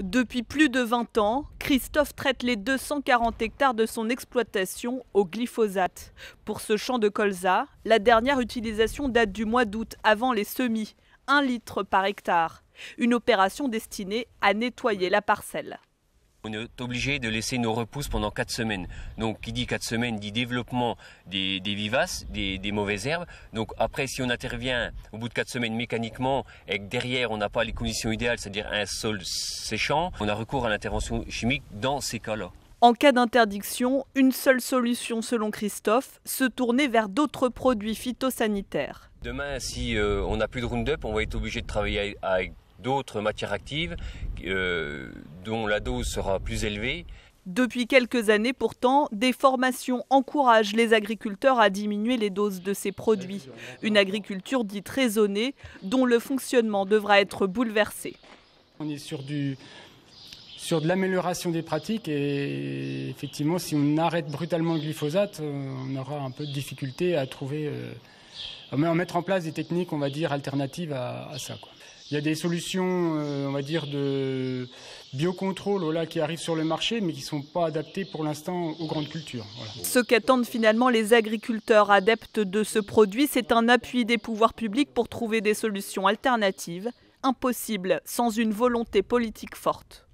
Depuis plus de 20 ans, Christophe traite les 240 hectares de son exploitation au glyphosate. Pour ce champ de colza, la dernière utilisation date du mois d'août avant les semis, 1 litre par hectare. Une opération destinée à nettoyer la parcelle. On est obligé de laisser nos repousses pendant 4 semaines. Donc, qui dit 4 semaines dit développement des, vivaces, des, mauvaises herbes. Donc, après, si on intervient au bout de 4 semaines mécaniquement et que derrière on n'a pas les conditions idéales, c'est-à-dire un sol séchant, on a recours à l'intervention chimique dans ces cas-là. En cas d'interdiction, une seule solution selon Christophe, se tourner vers d'autres produits phytosanitaires. Demain, si euh, on n'a plus de Roundup, on va être obligé de travailler avec d'autres matières actives euh, dont la dose sera plus élevée. Depuis quelques années pourtant, des formations encouragent les agriculteurs à diminuer les doses de ces produits. Une agriculture dite raisonnée dont le fonctionnement devra être bouleversé. On est sur du, sur de l'amélioration des pratiques et effectivement si on arrête brutalement le glyphosate, euh, on aura un peu de difficulté à trouver, euh, à mettre en place des techniques, on va dire, alternatives à, ça. Il y a des solutions, euh, on va dire, de biocontrôle là, qui arrivent sur le marché, mais qui ne sont pas adaptées pour l'instant aux grandes cultures. Ce qu'attendent finalement les agriculteurs adeptes de ce produit, c'est un appui des pouvoirs publics pour trouver des solutions alternatives, impossibles sans une volonté politique forte.